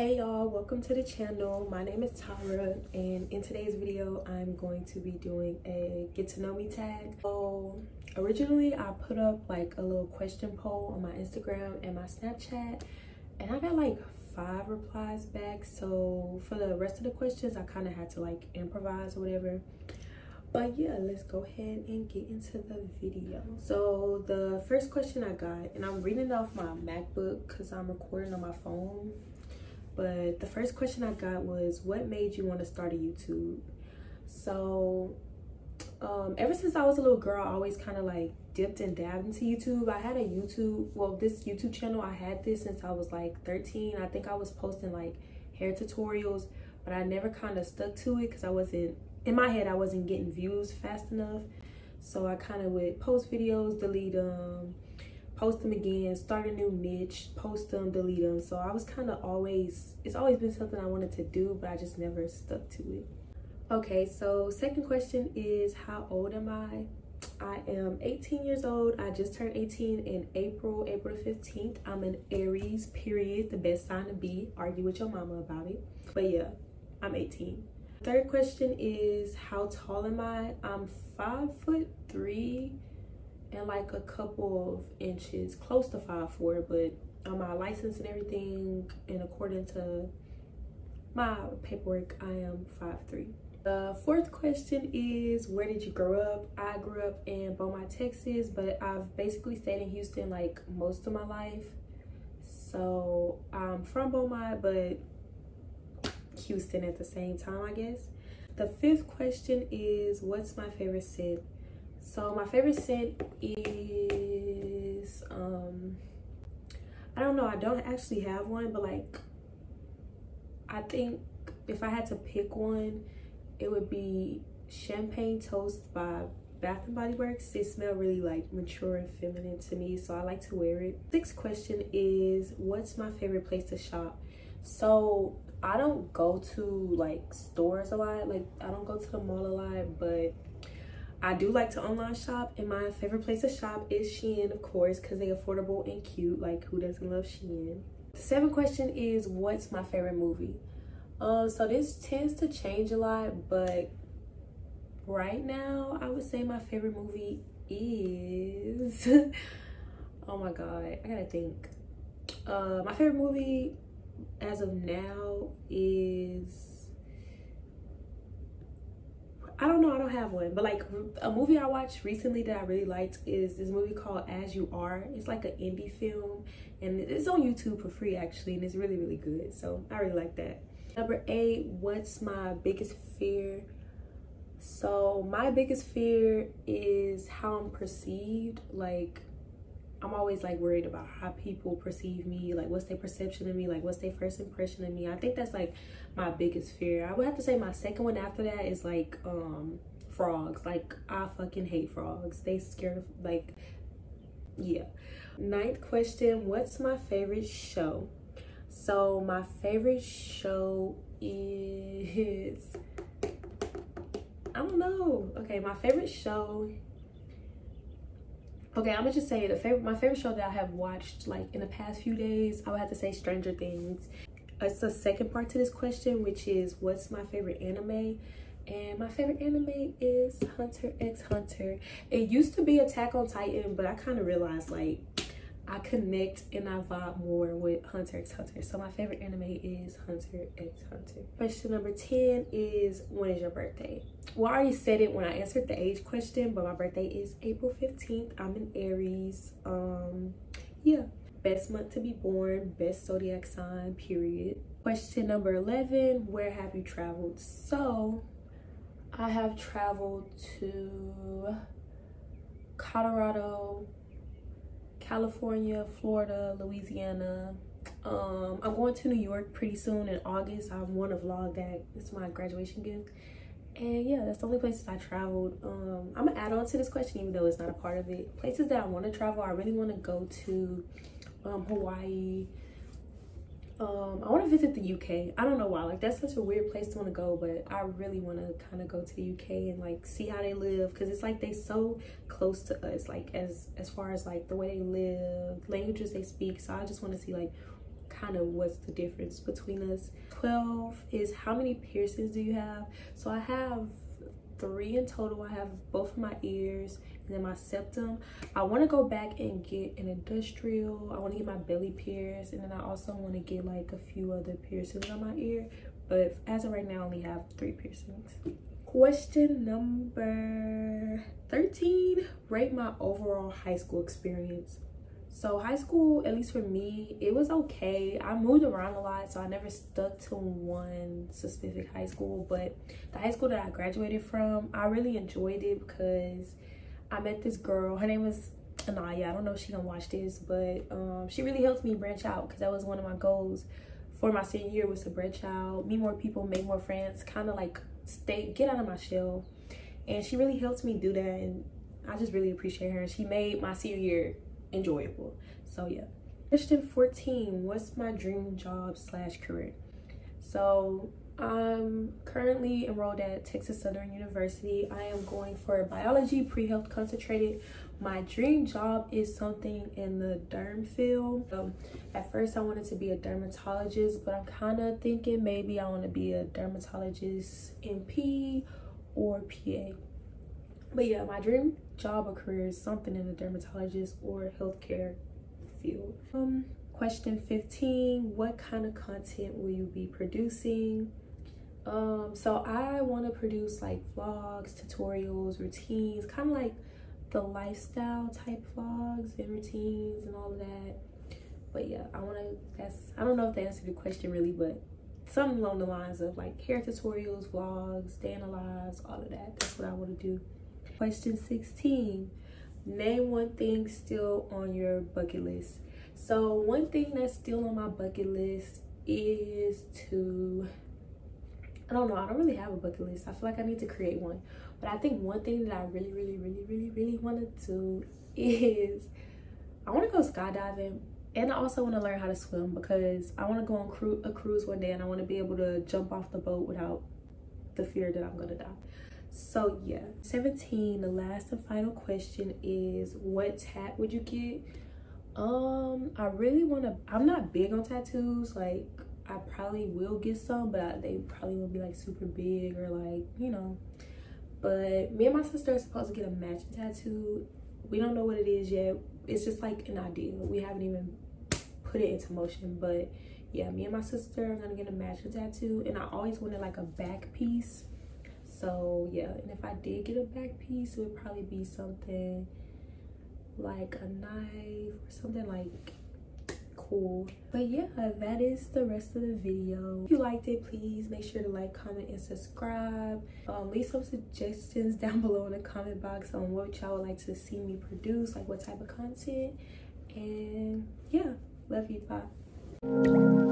hey y'all. Welcome to the channel. My name is tara and in today's video i'm going to be doing a get to know me tag. So originally i put up like a little question poll on my instagram and my snapchat and i got like five replies back. So for the rest of the questions i kind of had to like improvise or whatever. But yeah let's go ahead and get into the video. So the first question i got and i'm reading it off my macbook because i'm recording on my phone but the first question i got was what made you want to start a youtube? So um ever since i was a little girl i always kind of like dipped and dabbed into youtube. I had a youtube well this youtube channel i had this since i was like 13 i think i was posting like hair tutorials but i never kind of stuck to it because i wasn't in my head I wasn't getting views fast enough. So I kind of would post videos, delete them, post them again, start a new niche, post them, delete them. So I was kind of always, it's always been something I wanted to do, but I just never stuck to it. Okay, so second question is how old am I? I am 18 years old. I just turned 18 in April, April 15th. I'm an Aries, period. The best sign to be. Argue with your mama about it. But yeah, I'm 18. Third question is how tall am I? I'm five foot three and like a couple of inches, close to five four, but on my license and everything, and according to my paperwork, I am five three. The fourth question is where did you grow up? I grew up in Beaumont, Texas, but I've basically stayed in Houston like most of my life. So I'm from Beaumont, but Houston at the same time, I guess. The fifth question is what's my favorite scent? So my favorite scent is um I don't know, I don't actually have one, but like I think if I had to pick one, it would be Champagne Toast by Bath and Body Works. They smell really like mature and feminine to me, so I like to wear it. Sixth question is what's my favorite place to shop? So I don't go to like stores a lot. Like I don't go to the mall a lot, but I do like to online shop and my favorite place to shop is Shein, of course, because they're affordable and cute. Like who doesn't love Shein? The seventh question is what's my favorite movie? Um, so this tends to change a lot, but right now I would say my favorite movie is oh my god, I gotta think. Uh my favorite movie as of now is I don't know, I don't have one, but like a movie I watched recently that I really liked is this movie called As You Are. It's like an indie film and it's on YouTube for free actually, and it's really, really good. So I really like that. Number eight, what's my biggest fear? So my biggest fear is how I'm perceived. Like I'm always like worried about how people perceive me, like what's their perception of me, like what's their first impression of me. I think that's like my biggest fear. I would have to say my second one after that is like um frogs. Like I fucking hate frogs. They scare of like yeah. Ninth question, what's my favorite show? So my favorite show is I don't know. Okay, my favorite show okay i'm gonna just say the favorite my favorite show that i have watched like in the past few days i would have to say stranger things. It's the second part to this question which is what's my favorite anime? And my favorite anime is hunter x hunter. It used to be attack on titan but i kind of realized like I connect and I vibe more with Hunter x Hunter. So my favorite anime is Hunter x Hunter. Question number 10 is when is your birthday? Well, I already said it when I answered the age question, but my birthday is April 15th. I'm an Aries. Um, yeah. Best month to be born, best zodiac sign, period. Question number 11, where have you traveled? So I have traveled to Colorado, California, Florida, Louisiana. Um, I'm going to New York pretty soon in August. I want to vlog that. It's my graduation gift. And yeah, that's the only places I traveled. Um, I'm gonna add on to this question even though it's not a part of it. Places that I want to travel, I really want to go to um, Hawaii, um, I want to visit the UK. I don't know why. Like, that's such a weird place to want to go, but I really want to kind of go to the UK and, like, see how they live. Because it's, like, they so close to us, like, as as far as, like, the way they live, languages they speak. So I just want to see, like, kind of what's the difference between us 12 is how many piercings do you have so i have three in total i have both of my ears then my septum i want to go back and get an industrial i want to get my belly pierced and then i also want to get like a few other piercings on my ear but as of right now i only have three piercings. Question number 13 rate my overall high school experience. So high school at least for me it was okay. I moved around a lot so i never stuck to one specific high school but the high school that i graduated from i really enjoyed it because i met this girl. Her name was anaya. I don't know if she gonna watch this but um, she really helped me branch out because that was one of my goals for my senior year was to branch out meet more people make more friends kind of like stay get out of my shell. And she really helped me do that and i just really appreciate her. She made my senior year enjoyable. So yeah. Question 14 what's my dream job slash career so i'm currently enrolled at texas southern university. I am going for a biology pre-health concentrated. My dream job is something in the derm field. Um, at first i wanted to be a dermatologist but i'm kind of thinking maybe i want to be a dermatologist np or pa but yeah my dream job or career is something in the dermatologist or healthcare field. Um question 15 what kind of content will you be producing? Um so i want to produce like vlogs tutorials routines kind of like the lifestyle type vlogs and routines and all of that. But yeah i want to that's i don't know if that answered the question really but something along the lines of like hair tutorials vlogs day in all of that. That's what i want to do. Question 16 name one thing still on your bucket list so one thing that's still on my bucket list is to i don't know i don't really have a bucket list. I feel like i need to create one. But i think one thing that i really really really really really want to do is i want to go skydiving. And i also want to learn how to swim because i want to go on cru a cruise one day and i want to be able to jump off the boat without the fear that i'm gonna die. So yeah. 17 the last and final question is what tat would you get um i really want to i'm not big on tattoos like i probably will get some but I, they probably won't be like super big or like you know. But me and my sister are supposed to get a matching tattoo. We don't know what it is yet. It's just like an idea. We haven't even put it into motion but yeah me and my sister are gonna get a matching tattoo and i always wanted like a back piece. So yeah and if i did get a back piece it would probably be something like a knife or something like cool. But yeah that is the rest of the video. If you liked it please make sure to like comment and subscribe. Um, leave some suggestions down below in the comment box on what y'all would like to see me produce like what type of content. And yeah love you. Bye